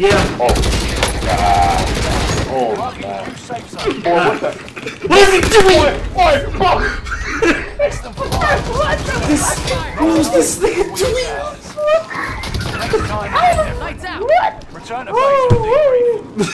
Yeah. Oh, God. Oh, man. Safe. Oh, what the? What is he doing? What? Fuck! this, what was This, thing doing? Next time, lights out. Return to base oh,